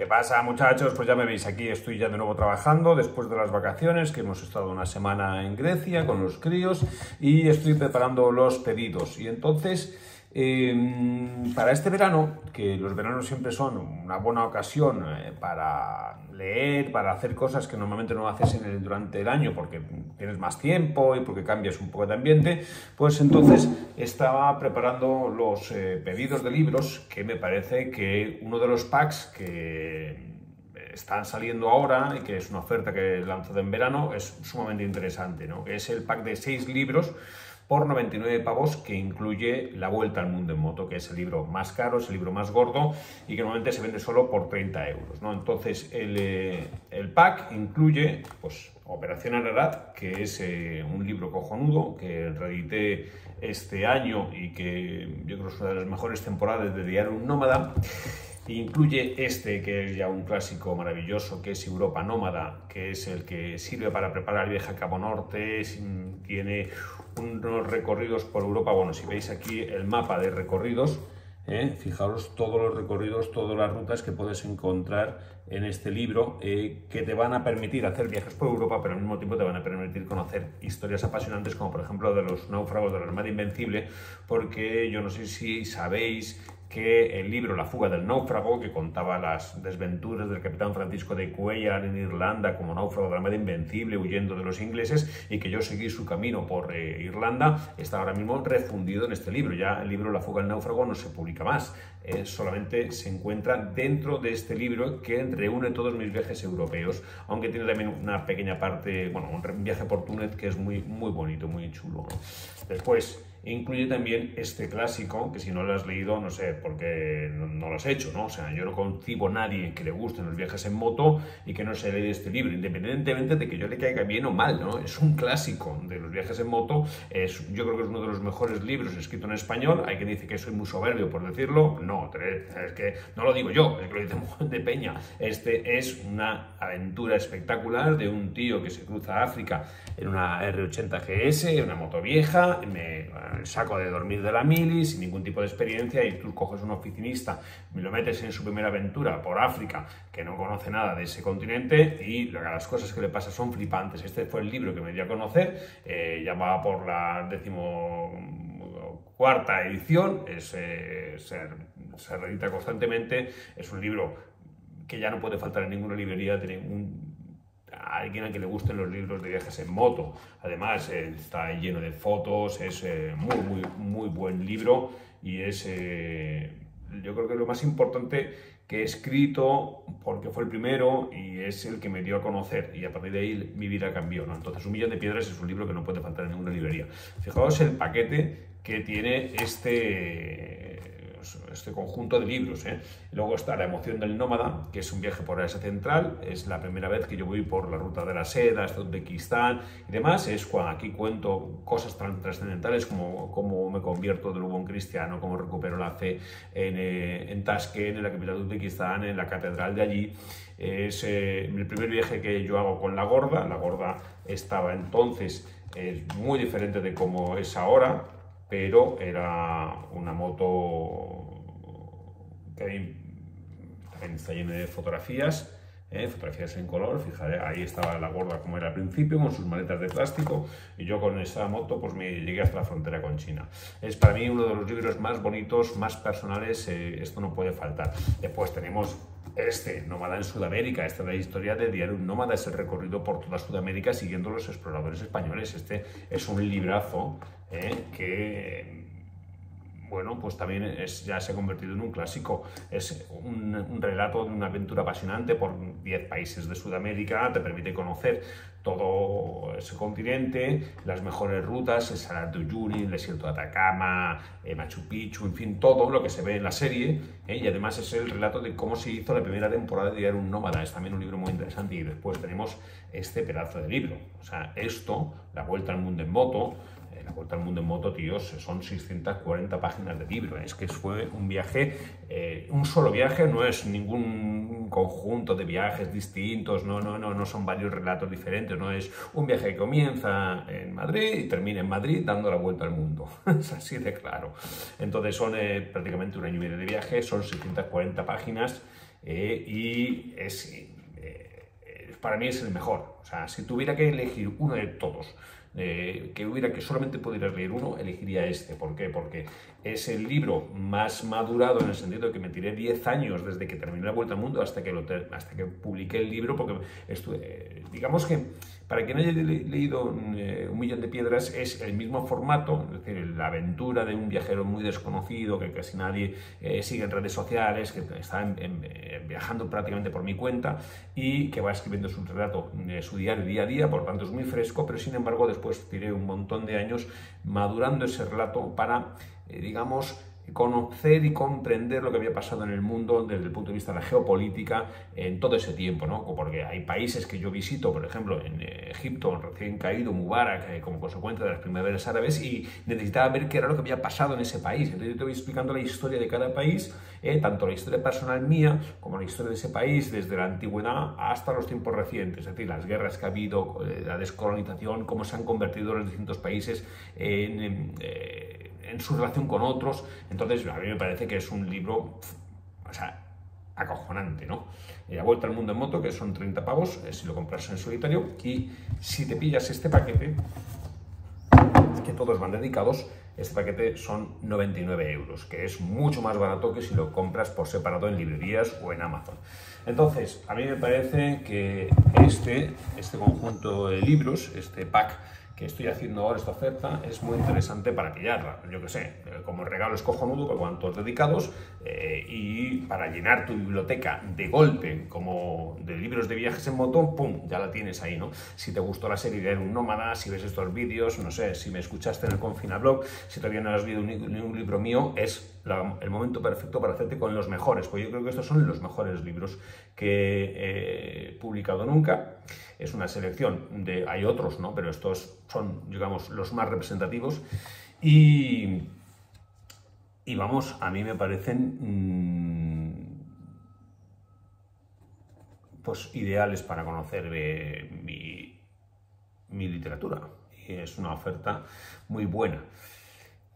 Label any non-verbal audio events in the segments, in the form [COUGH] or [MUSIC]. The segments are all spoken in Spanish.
¿Qué pasa muchachos? Pues ya me veis aquí, estoy ya de nuevo trabajando después de las vacaciones, que hemos estado una semana en Grecia con los críos y estoy preparando los pedidos. Y entonces Em, para este verano, que los veranos siempre son una buena ocasión eh, para leer, para hacer cosas que normalmente no haces durante el año porque tienes más tiempo y porque cambias un poco de ambiente, pues entonces estaba preparando los eh, pedidos de libros que me parece que uno de los packs que están saliendo ahora y que es una oferta que lanzado en verano es sumamente interesante, ¿no? es el pack de seis libros por 99 pavos que incluye La Vuelta al Mundo en Moto, que es el libro más caro, es el libro más gordo y que normalmente se vende solo por 30 euros. ¿no? Entonces el, eh, el, pack incluye pues, Operación Ararat, que es eh, un libro cojonudo que reedité este año y que yo creo que es una de las mejores temporadas de Diario Nómada. Incluye este, que es ya un clásico maravilloso, que es Europa Nómada, que es el que sirve para preparar el viaje a Cabo Norte, tiene unos recorridos por Europa. Bueno, si veis aquí el mapa de recorridos, ¿eh? fijaros todos los recorridos, todas las rutas que puedes encontrar en este libro eh, que te van a permitir hacer viajes por Europa, pero al mismo tiempo te van a permitir conocer historias apasionantes como por ejemplo de los náufragos de la Armada Invencible, porque yo no sé si sabéis que el libro La fuga del náufrago, que contaba las desventuras del capitán Francisco de Cuellar en Irlanda como náufrago de la Armada Invencible huyendo de los ingleses y que yo seguí su camino por eh, Irlanda, está ahora mismo refundido en este libro. Ya el libro La fuga del náufrago no se publica más, eh, solamente se encuentra dentro de este libro que reúne todos mis viajes europeos, aunque tiene también una pequeña parte, bueno, un viaje por Túnez que es muy, muy bonito, muy chulo. Después, incluye también este clásico, que si no lo has leído, no sé por qué no, lo has hecho, ¿no? O sea, yo no concibo a nadie que le gusten los viajes en moto y que no se lea este libro, independientemente de que yo le caiga bien o mal, ¿no? Es un clásico de los viajes en moto, es, yo creo que es uno de los mejores libros escrito en español, hay quien dice que soy muy soberbio por decirlo, no, es que no lo digo yo, es que lo dice [LAUGHS] de Peña, este es una aventura espectacular de un tío que se cruza África en una R80 GS, una moto vieja, me el saco de dormir de la mili, sin ningún tipo de experiencia, y tú coges un oficinista, lo metes en su primera aventura por África, que no conoce nada de ese continente, y las cosas que le pasa son flipantes. Este fue el libro que me dio a conocer, eh, ya va por la décimo cuarta edición, se, se reedita constantemente, es un libro que ya no puede faltar en ninguna librería, tiene un alguien a quien le gusten los libros de viajes en moto. Además, eh, está lleno de fotos, es eh, muy, muy, muy buen libro y es, eh, yo creo que lo más importante que he escrito porque fue el primero y es el que me dio a conocer y a partir de ahí mi vida cambió. ¿no? Entonces, Un millón de piedras es un libro que no puede faltar en ninguna librería. Fijaos el paquete que tiene este este conjunto de libros. ¿eh? Luego está La emoción del nómada, que es un viaje por Asia Central. Es la primera vez que yo voy por la ruta de la seda, hasta Uzbekistán y demás. Es cuando aquí cuento cosas trascendentales como cómo me convierto de nuevo en cristiano, cómo recupero la fe en, eh, en Tashkent, en la capital de Uzbekistán, en la catedral de allí. Es eh, el primer viaje que yo hago con la gorda. La gorda estaba entonces es muy diferente de cómo es ahora pero era una moto que también está llena de fotografías, ¿eh? fotografías en color, fíjate, ahí estaba la gorda como era al principio, con sus maletas de plástico, y yo con esa moto pues me llegué hasta la frontera con China. Es para mí uno de los libros más bonitos, más personales, eh, esto no puede faltar. Después tenemos este, Nómada en Sudamérica, esta es la historia de Diario Nómada, es el recorrido por toda Sudamérica siguiendo los exploradores españoles. Este es un librazo ¿eh? que bueno, pues también es, ya se ha convertido en un clásico. Es un, relato de una aventura apasionante por 10 países de Sudamérica, te permite conocer todo ese continente, las mejores rutas, el Salar de Uyuni, el desierto de Atacama, eh, Machu Picchu, en fin, todo lo que se ve en la serie. ¿eh? Y además es el relato de cómo se hizo la primera temporada de Diario Un Nómada. Es también un libro muy interesante. Y después tenemos este pedazo de libro. O sea, esto, La Vuelta al Mundo en Moto, la Vuelta al Mundo en Moto, tíos, son 640 páginas de libro. Es que fue un viaje, eh, un solo viaje, no es ningún conjunto de viajes distintos, no, no, no, no son varios relatos diferentes, no es un viaje que comienza en Madrid y termina en Madrid dando la vuelta al mundo. [LAUGHS] es así de claro. Entonces son eh, prácticamente un año y medio de viaje, son 640 páginas Eh, y es, para mí es el mejor. O sea, si tuviera que elegir uno de todos, que hubiera que solamente pudieras leer uno, elegiría este. ¿Por qué? Porque es el libro más madurado en el sentido de que me tiré 10 años desde que terminé la Vuelta al Mundo hasta que, lo hasta que publiqué el libro, porque estuve, digamos que para quien haya leído eh, Un millón de piedras es el mismo formato, es decir, la aventura de un viajero muy desconocido que casi nadie eh, sigue en redes sociales, que está eh, viajando prácticamente por mi cuenta y que va escribiendo su relato, su diario día a día, por lo tanto es muy fresco, pero sin embargo después tiré un montón de años madurando ese relato para, digamos, conocer y comprender lo que había pasado en el mundo desde el punto de vista de la geopolítica en todo ese tiempo, ¿no? Porque hay países que yo visito, por ejemplo, en Egipto, recién caído Mubarak, eh, como consecuencia de las primaveras árabes, y necesitaba ver qué era lo que había pasado en ese país. Entonces yo te voy explicando la historia de cada país, eh, tanto la historia personal mía como la historia de ese país, desde la antigüedad hasta los tiempos recientes, es decir, las guerras que ha habido, eh, la descolonización, cómo se han convertido los distintos países en su relación con otros. Entonces, a mí me parece que es un libro, o sea, acojonante, ¿no? La vuelta al mundo en moto, que son 30 pavos, si lo compras en solitario, y si te pillas este paquete, que todos van dedicados, este paquete son 99 euros, que es mucho más barato que si lo compras por separado en librerías o en Amazon. Entonces, a mí me parece que este, este conjunto de libros, este pack, que estoy haciendo ahora esta oferta es muy interesante para pillarla. Yo que sé, eh, como regalo es cojonudo para cuantos dedicados eh, y para llenar tu biblioteca de golpe, como de libros de viajes en moto, ¡pum! Ya la tienes ahí, ¿no? Si te gustó la serie de un nómada, si ves estos vídeos, no sé, si me escuchaste en el Confinablog, si todavía no has leído ningún libro mío, es el momento perfecto para hacerte con los mejores, pues yo creo que estos son los mejores libros que he publicado nunca. Es una selección de, hay otros, ¿no? Pero estos son, digamos, los más representativos. Y, y vamos, a mí me parecen mm, pues ideales para conocer eh, mi, mi literatura. Y es una oferta muy buena.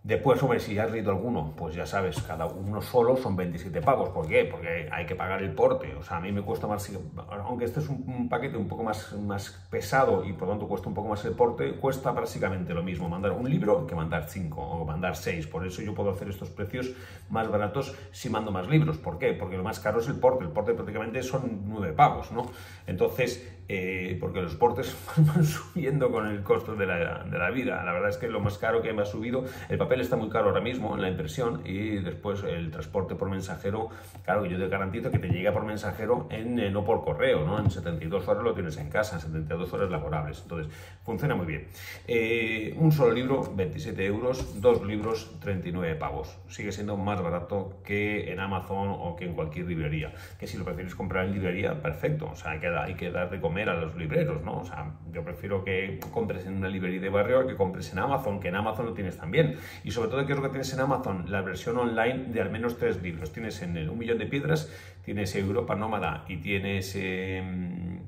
Después, hombre, si has leído alguno, pues ya sabes, cada uno solo son 27 pagos. ¿Por qué? Porque hay que pagar el porte. O sea, a mí me cuesta más, aunque este es un, paquete un poco más, más pesado y por tanto cuesta un poco más el porte, cuesta básicamente lo mismo mandar un libro que mandar cinco o mandar seis. Por eso yo puedo hacer estos precios más baratos si mando más libros. ¿Por qué? Porque lo más caro es el porte. El porte prácticamente son nueve pagos, ¿no? Entonces, eh, porque los portes [LAUGHS] van subiendo con el costo de la, de la vida. La verdad es que lo más caro que me ha subido, el papel está muy caro ahora mismo en la impresión y después el transporte por mensajero, claro, yo te garantizo que te llega por mensajero en, eh, no por correo, ¿no? En 72 horas lo tienes en casa, en 72 horas laborables. Entonces, funciona muy bien. Eh, un solo libro, 27 euros, dos libros, 39 pavos. Sigue siendo más barato que en Amazon o que en cualquier librería. Que si lo prefieres comprar en librería, perfecto. O sea, hay que, hay que dar de comer a los libreros, ¿no? O sea, yo prefiero que compres en una librería de barrio que compres en Amazon, que en Amazon lo tienes también. Y sobre todo, ¿qué es lo que tienes en Amazon? La versión online de al menos tres libros. Tienes en el Un Millón de Piedras, tienes Europa Nómada y tienes, em,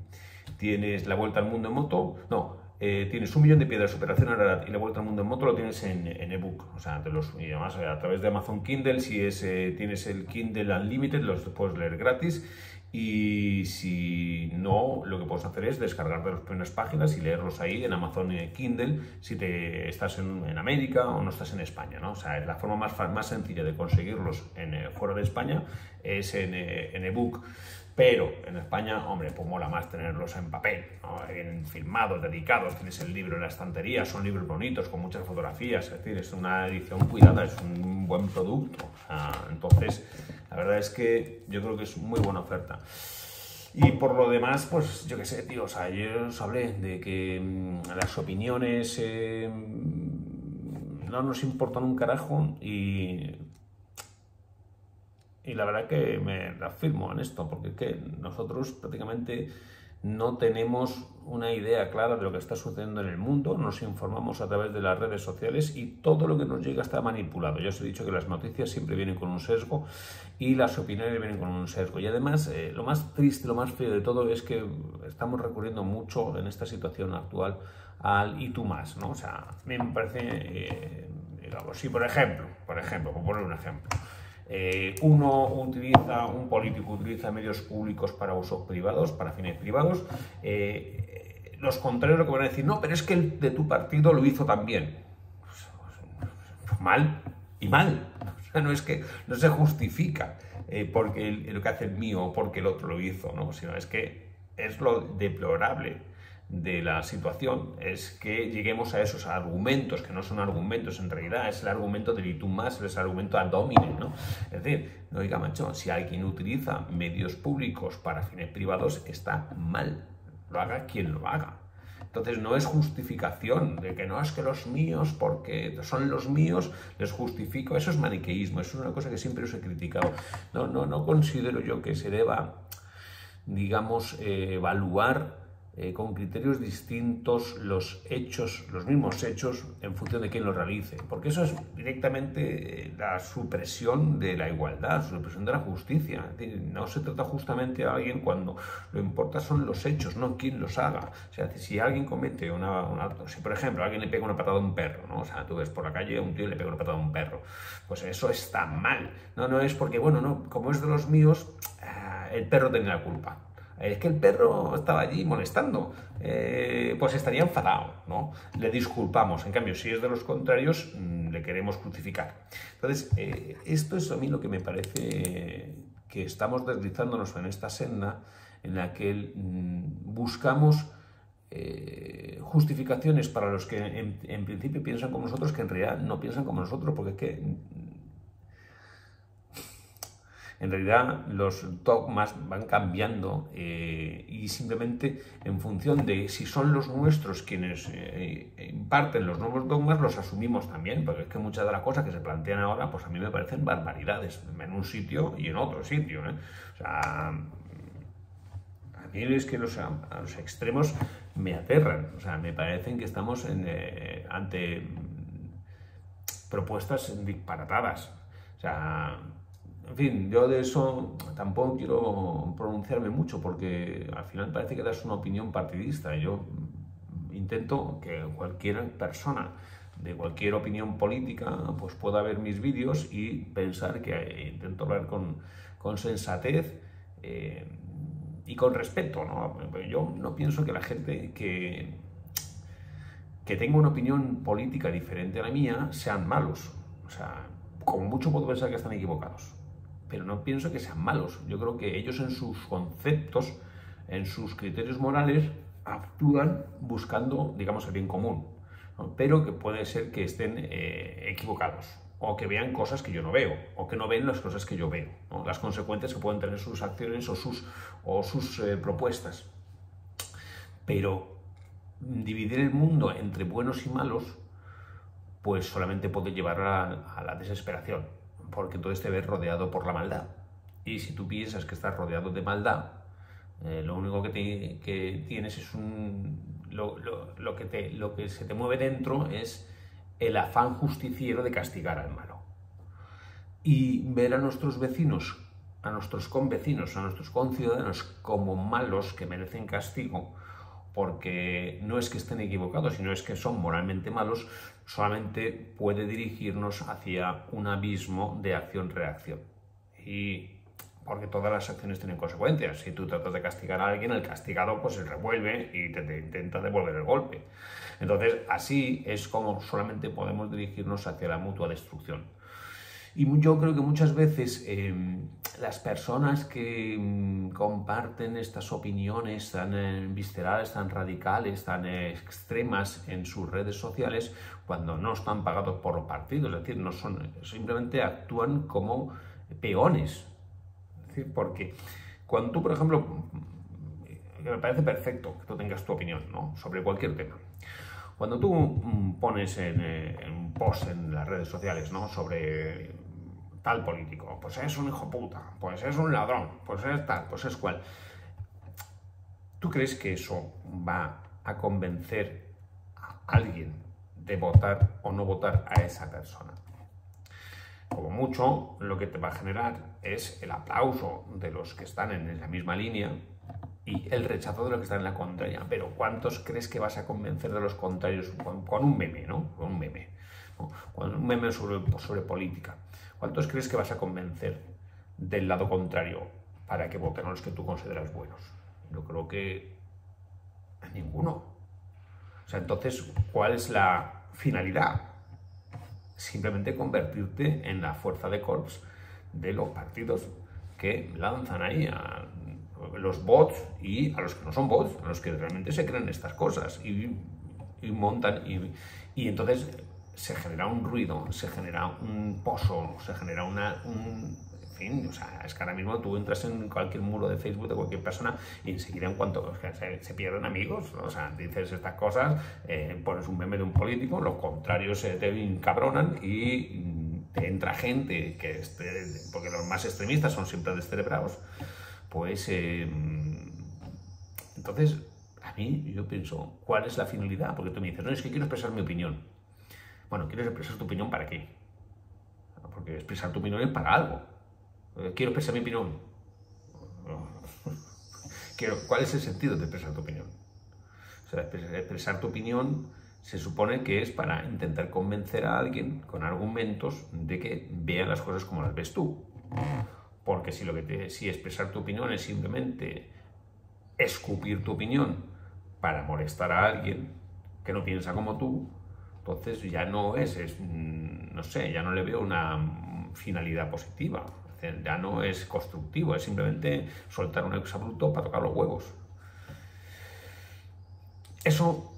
tienes La Vuelta al Mundo en Moto. No, eh, tienes un millón de piedras, Operación Ararat y la vuelta al mundo en moto, lo tienes en, ebook. O sea, te los, y además a través de Amazon Kindle, si es, eh, tienes el Kindle Unlimited, los puedes leer gratis. Y si no, lo que puedes hacer es descargarte las primeras páginas y leerlos ahí en Amazon Kindle si te estás en, América o no estás en España. ¿no? O sea, la forma más, más sencilla de conseguirlos en, eh, fuera de España es en, eh, en ebook. Pero en España, hombre, pues mola más tenerlos en papel, en filmados, dedicados, tienes el libro en la estantería, son libros bonitos, con muchas fotografías, es decir, es una edición cuidada, es un buen producto. entonces, la verdad es que yo creo que es muy buena oferta. Y por lo demás, pues yo qué sé, tío, o sea, yo os hablé de que mm, las opiniones eh, no nos importan un carajo y y la verdad que me afirmo en esto, porque es que nosotros prácticamente no tenemos una idea clara de lo que está sucediendo en el mundo, nos informamos a través de las redes sociales y todo lo que nos llega está manipulado. Ya os he dicho que las noticias siempre vienen con un sesgo y las opiniones vienen con un sesgo. Y además, eh, lo más triste, lo más feo de todo es que estamos recurriendo mucho en esta situación actual al y tú más, ¿no? O sea, a mí me parece, eh, digamos, si por ejemplo, por ejemplo, por poner un ejemplo, Eh, uno utiliza, un político utiliza medios públicos para usos privados, para fines privados. Eh, los contrarios lo que van a decir, no, pero es que el de tu partido lo hizo también. Pues, pues, mal y mal. No es que no se justifica eh, porque lo que hace el mío o porque el otro lo hizo, ¿no? sino es que es lo deplorable de la situación es que lleguemos a esos argumentos, que no son argumentos en realidad, es el argumento del y más, es el argumento ad hominem, ¿no? Es decir, no diga macho, si alguien utiliza medios públicos para fines privados, está mal, lo haga quien lo haga. Entonces no es justificación de que no es que los míos, porque son los míos, les justifico. Eso es maniqueísmo, es una cosa que siempre os he criticado. No, no, no considero yo que se deba, digamos, eh, evaluar eh, con criterios distintos los hechos, los mismos hechos, en función de quién los realice. Porque eso es directamente eh, la supresión de la igualdad, la supresión de la justicia. no se trata justamente de alguien cuando lo importa son los hechos, no quién los haga. O sea, si alguien comete una, una si por ejemplo alguien le pega una patada a un perro, ¿no? O sea, tú ves por la calle a un tío le pega una patada a un perro, pues eso está mal. No, no es porque, bueno, no, como es de los míos, ah, el perro tiene la culpa es que el perro estaba allí molestando, eh, pues estaría enfadado, ¿no? Le disculpamos, en cambio, si es de los contrarios, mm, le queremos crucificar. Entonces, eh, esto es a mí lo que me parece que estamos deslizándonos en esta senda en la que mm, buscamos eh, justificaciones para los que en, en, principio piensan como nosotros, que en realidad no piensan como nosotros, porque es que en realidad los dogmas van cambiando eh, y simplemente en función de si son los nuestros quienes eh, imparten los nuevos dogmas, los asumimos también, porque es que muchas de las cosas que se plantean ahora, pues a mí me parecen barbaridades, en un sitio y en otro sitio. ¿eh? O sea, a mí es que los, a los extremos me aterran, o sea, me parecen que estamos ante propuestas disparatadas. O sea, en fin, yo de eso tampoco quiero pronunciarme mucho porque al final parece que das una opinión partidista. Yo intento que cualquier persona de cualquier opinión política pues pueda ver mis vídeos y pensar que intento hablar con, con sensatez eh, y con respeto. ¿no? Yo no pienso que la gente que, que tenga una opinión política diferente a la mía sean malos. O sea, como mucho puedo pensar que están equivocados pero no pienso que sean malos. Yo creo que ellos en sus conceptos, en sus criterios morales, actúan buscando, digamos, el bien común, pero que puede ser que estén eh, equivocados o que vean cosas que yo no veo, o que no ven las cosas que yo veo, las consecuencias que pueden tener sus acciones o sus, o sus eh, propuestas. Pero dividir el mundo entre buenos y malos, pues solamente puede llevar a la desesperación porque entonces te ves rodeado por la maldad. Y si tú piensas que estás rodeado de maldad, eh, lo único que, que, tienes es un... Lo, lo, que te, lo que se te mueve dentro es el afán justiciero de castigar al malo. Y ver a nuestros vecinos, a nuestros convecinos, a nuestros conciudadanos como malos que merecen castigo, porque no es que estén equivocados, sino es que son moralmente malos, solamente puede dirigirnos hacia un abismo de acción-reacción. Y porque todas las acciones tienen consecuencias. Si tú tratas de castigar a alguien, el castigado pues se revuelve y te, te, intenta devolver el golpe. Entonces, así es como solamente podemos dirigirnos hacia la mutua destrucción. Y yo creo que muchas veces em, las personas que mm, comparten estas opiniones tan eh, viscerales, tan radicales, tan extremas en sus redes sociales, cuando no están pagados por los partidos, es decir, no son, simplemente actúan como peones. Es decir, porque cuando tú, por ejemplo, me parece perfecto que tú tengas tu opinión ¿no? sobre cualquier tema. Cuando tú mm, pones en, eh, post en las redes sociales ¿no? sobre político, pues es un hijo puta, pues es un ladrón, pues es tal, pues es cual. ¿Tú crees que eso va a convencer a alguien de votar o no votar a esa persona? Como mucho, lo que te va a generar es el aplauso de los que están en la misma línea y el rechazo de los que están en la contraria. Pero ¿cuántos crees que vas a convencer de los contrarios con, un meme, ¿no? Con un meme. Con un meme sobre política. ¿Cuántos crees que vas a convencer del lado contrario para que voten a los que tú consideras buenos? Yo creo que ninguno. O sea, entonces, ¿cuál es la finalidad? Simplemente convertirte en la fuerza de corps de los partidos que lanzan ahí a los bots y a los que no son bots, a los que realmente se creen estas cosas y, montan y, y, entonces se genera un ruido, se genera un pozo, se genera una, un, o sea, es que ahora mismo tú entras en cualquier muro de Facebook de cualquier persona y enseguida en cuanto se, pierden amigos, o sea, dices estas cosas, eh, pones un meme de un político, los contrarios se te encabronan y te entra gente que, porque los más extremistas son siempre descerebrados, pues em, entonces a mí yo pienso, ¿cuál es la finalidad? Porque tú me dices, no, es que quiero expresar mi opinión. Bueno, ¿quieres expresar tu opinión para qué? Porque expresar tu opinión es para algo. Eh, quiero expresar mi opinión. [LAUGHS] ¿Cuál es el sentido de expresar tu opinión? O sea, expresar tu opinión se supone que es para intentar convencer a alguien con argumentos de que vea las cosas como las ves tú. Porque si, lo que te, si expresar tu opinión es simplemente escupir tu opinión para molestar a alguien que no piensa como tú, entonces ya no es, es mm, no sé, ya no le veo una finalidad positiva. Ya no es constructivo, es simplemente soltar un exabrupto para tocar los huevos. Eso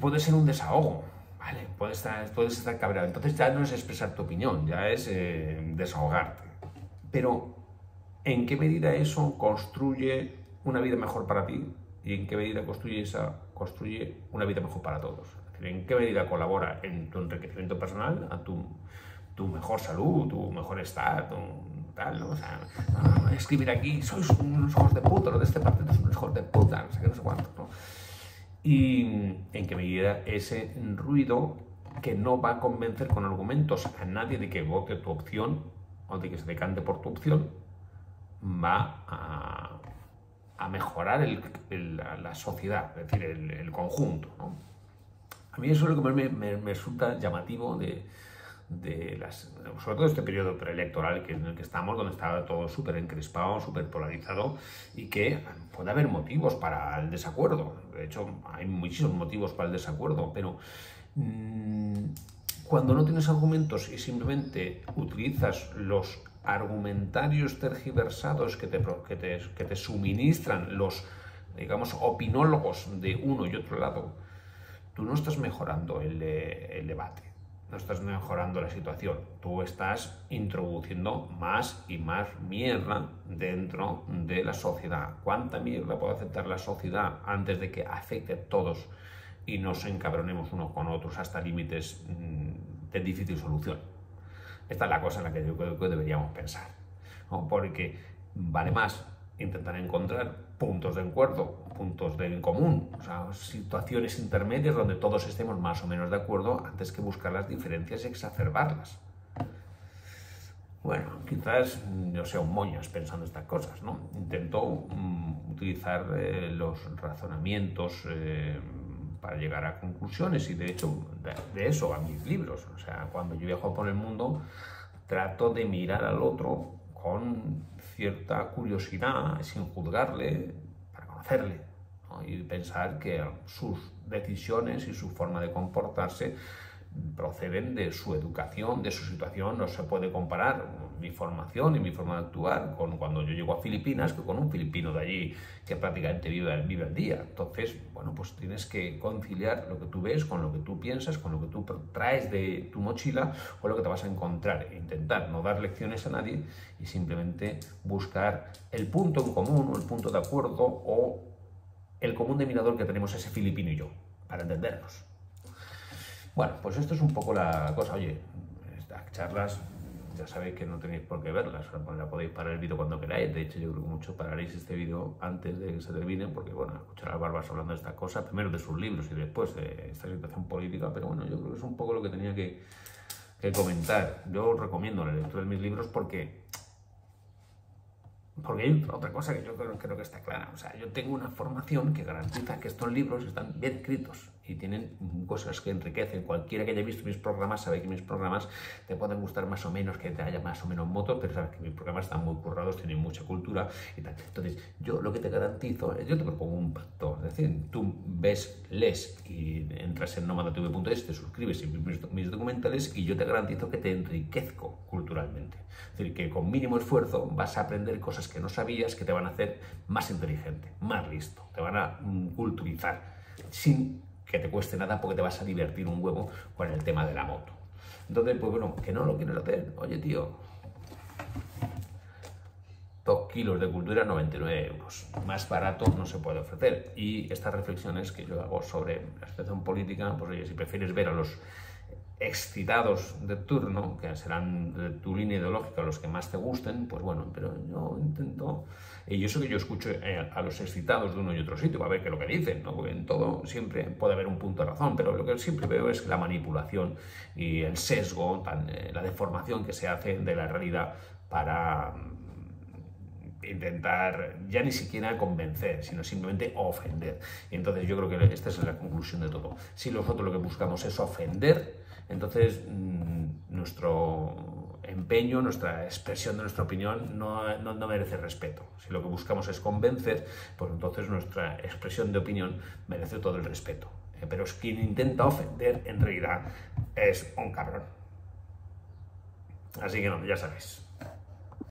puede ser un desahogo, ¿vale? Puedes estar, puedes estar cabreado. Entonces ya no es expresar tu opinión, ya es eh, desahogarte. Pero, ¿en qué medida eso construye una vida mejor para ti? ¿Y en qué medida construye, una vida mejor para todos? ¿En qué medida colabora en tu enriquecimiento personal, a tu, tu mejor salud, tu mejor estado, tal, ¿no? O sea, escribir aquí, sois unos hijos de puta, los de este partido son unos hijos de puta, no sé qué, no sé cuánto, ¿no? Y en qué medida ese ruido que no va a convencer con argumentos a nadie de que vote tu opción o de que se decante por tu opción, va a, mejorar la sociedad, es decir, el, conjunto. A mí eso es lo que me, me, resulta llamativo de, las, sobre todo este periodo preelectoral que, en el que estamos, donde está todo súper encrespado, súper polarizado y que puede haber motivos para el desacuerdo. De hecho, hay muchísimos motivos para el desacuerdo, pero mm, cuando no tienes argumentos y simplemente utilizas los argumentarios tergiversados que te, que te, suministran los, digamos, opinólogos de uno y otro lado, tú no estás mejorando el, debate, no estás mejorando la situación, tú estás introduciendo más y más mierda dentro de la sociedad. ¿Cuánta mierda puede aceptar la sociedad antes de que afecte a todos? y nos encabronemos unos con otros hasta límites mm, de difícil solución. Esta es la cosa en la que yo creo que deberíamos pensar, porque vale más intentar encontrar puntos de acuerdo, puntos de en común, o sea, situaciones intermedias donde todos estemos más o menos de acuerdo antes que buscar las diferencias y exacerbarlas. Bueno, quizás yo sea un moñas pensando estas cosas, ¿no? Intento mm, utilizar eh, los razonamientos eh, para llegar a conclusiones y de hecho de, eso a mis libros. O sea, cuando yo viajo por el mundo trato de mirar al otro con cierta curiosidad, sin juzgarle, para conocerle y pensar que sus decisiones y su forma de comportarse proceden de su educación, de su situación, no se puede comparar mi formación y mi forma de actuar con cuando yo llego a Filipinas que con un filipino de allí que prácticamente vive, vive el día. Entonces, bueno, pues tienes que conciliar lo que tú ves con lo que tú piensas, con lo que tú traes de tu mochila o lo que te vas a encontrar. Intentar no dar lecciones a nadie y simplemente buscar el punto en común o el punto de acuerdo o el común denominador que tenemos ese filipino y yo, para entendernos. Bueno, pues esto es un poco la cosa. Oye, estas charlas ya sabéis que no tenéis por qué verlas, la podéis parar el vídeo cuando queráis. De hecho, yo creo que mucho pararéis este vídeo antes de que se termine, porque bueno, escuchar a barbas hablando de estas cosas, primero de sus libros y después de esta situación política, pero bueno, yo creo que es un poco lo que tenía que, que comentar. Yo os recomiendo la lectura de mis libros porque porque hay otra cosa que yo creo, creo, que está clara. O sea, yo tengo una formación que garantiza que estos libros están bien escritos y tienen cosas que enriquecen. Cualquiera que haya visto mis programas sabe que mis programas te pueden gustar más o menos, que te haya más o menos motos, pero sabes que mis programas están muy currados, tienen mucha cultura y tal. Entonces, yo lo que te garantizo, yo te propongo un pacto. Es decir, tú ves, lees y entras en nomadatv.es, te suscribes y mis, mis documentales y yo te garantizo que te enriquezco culturalmente. Es decir, que con mínimo esfuerzo vas a aprender cosas que no sabías que te van a hacer más inteligente, más listo, te van a mm, culturizar sin que te cueste nada porque te vas a divertir un huevo con el tema de la moto. Entonces, pues bueno, que no lo quieres hacer. Oye, tío, dos kilos de cultura, 99 euros. Más barato no se puede ofrecer. Y estas reflexiones que yo hago sobre la situación política, pues oye, si prefieres ver a los excitados de turno, que serán de tu línea ideológica los que más te gusten, pues bueno, pero yo intento, y eso que yo escucho eh, a los excitados de uno y otro sitio, a ver qué es lo que dicen, ¿no? porque en todo siempre puede haber un punto de razón, pero lo que siempre veo es la manipulación y el sesgo, eh, la deformación que se hace de la realidad para mm, intentar ya ni siquiera convencer, sino simplemente ofender. Y entonces yo creo que esta es la conclusión de todo. Si nosotros lo que buscamos es ofender, entonces, mm, nuestro empeño, nuestra expresión de nuestra opinión no, merece respeto. Si lo que buscamos es convencer, pues entonces nuestra expresión de opinión merece todo el respeto. Eh, pero quien intenta ofender, en realidad, es un cabrón. Así que no, ya sabéis.